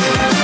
Wow.